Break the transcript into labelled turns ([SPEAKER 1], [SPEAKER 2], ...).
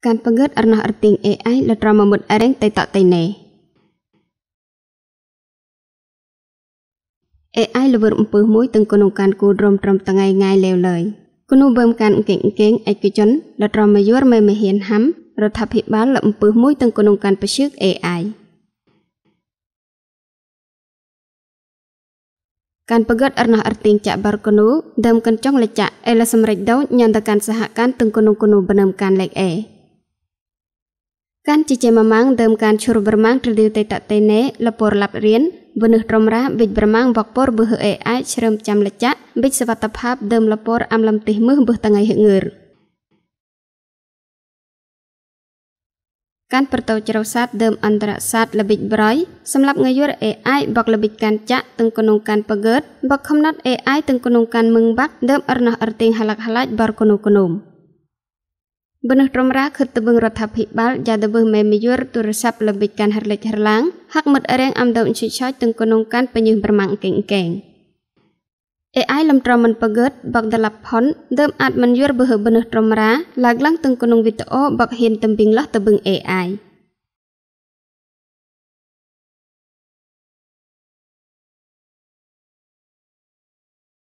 [SPEAKER 1] Kan pegat arnah arting AI le trama mut areng tay tak tay ne. AI ល្វើអំពើមួយទាំងគក្នុងការគូរមត្រឹមថ្ងៃងាយលេវឡើយគនុបើមការអង្គអង្គឯកជនលត្រមយរមេមហ៊ានហាំរដ្ឋាភិបាលលអំពើមួយទាំងគក្នុងការពជឹក AI ការប្រកបអរណះអរទីងចាក់បារកនូដើមកិនចង់លចាក់អេលសម្រេចដោញ៉ានតកានសហការទាំងគនុគនុបនំការលេខអេ កាន់ជាជាមម៉ាងដើមការឈុរប្រម៉ាងត្រលីវតេតតេណេលពរលាប់រៀនវនឹះត្រមរាវិចប្រម៉ាងវកពរវឺហេអេអាចជ្រើមចាំលចាក់វិចសវត្តភាពដើមលពរអំលំទិមឺបឹះតងៃហងឿរកាន់ប្រតោចរោសាទដើមអន្តរសាទល្បិចប្រយសម្រាប់ងាយរ AI បកល្បិចកាន់ចាក់ទាំងក្នុងកាន់បកើតបកខំណត់ AI ទាំងក្នុងកាន់មឹងបាក់ដើមអរណោះអរទៀងហលាក់ហលាច់បរគនុគនុម បនត្រមរាខិតទៅបឹងរដ្ឋាភិបាលយ៉ាដបឹងមេមយរទូរស័ព្ទល្បិចកានហរលេចហរឡាងហាក់មិតរៀងអំដៅឈិឆាយទាំងក្នុងកានបញឹងប្រមាំងកេងកេង AI លំត្រមិនបកតបកដលាប់ផុនដើមអាចមិនយរបើបនត្រមរាឡាកឡើងទាំងក្នុងវីដេអូបកហ៊ានតំពីងលោះទៅបឹង AI